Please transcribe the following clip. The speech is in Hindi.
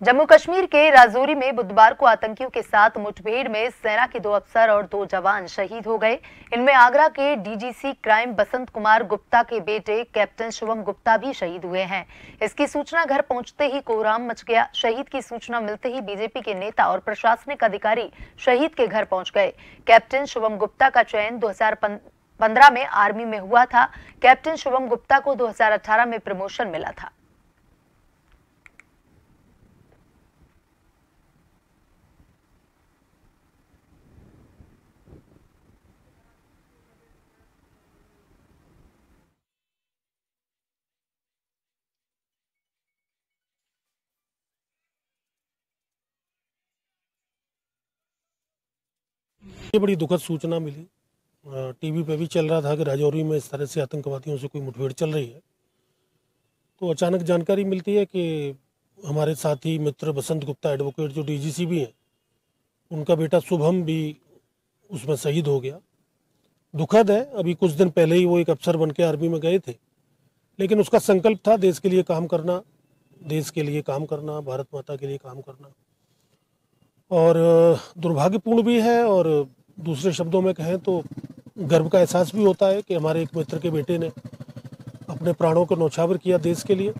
जम्मू कश्मीर के राजौरी में बुधवार को आतंकियों के साथ मुठभेड़ में सेना के दो अफसर और दो जवान शहीद हो गए। इनमें आगरा के डीजीसी क्राइम बसंत कुमार गुप्ता के बेटे कैप्टन शिवम गुप्ता भी शहीद हुए हैं। इसकी सूचना घर पहुँचते ही कोहराम मच गया। शहीद की सूचना मिलते ही बीजेपी के नेता और प्रशासनिक अधिकारी शहीद के घर पहुँच गए। कैप्टन शिवम गुप्ता का चयन दो पंद्रह में आर्मी में हुआ था। कैप्टन शुभम गुप्ता को 2018 में प्रमोशन मिला था। ये बड़ी दुखद सूचना मिली। टीवी पे भी चल रहा था कि राजौरी में इस तरह से आतंकवादियों से कोई मुठभेड़ चल रही है। तो अचानक जानकारी मिलती है कि हमारे साथी मित्र बसंत गुप्ता एडवोकेट जो डीजीसी भी हैं, उनका बेटा शुभम भी उसमें शहीद हो गया। दुखद है, अभी कुछ दिन पहले ही वो एक अफसर बन के आर्मी में गए थे। लेकिन उसका संकल्प था देश के लिए काम करना, देश के लिए काम करना, भारत माता के लिए काम करना। और दुर्भाग्यपूर्ण भी है और दूसरे शब्दों में कहें तो गर्व का एहसास भी होता है कि हमारे एक मित्र के बेटे ने अपने प्राणों को नौछावर किया देश के लिए।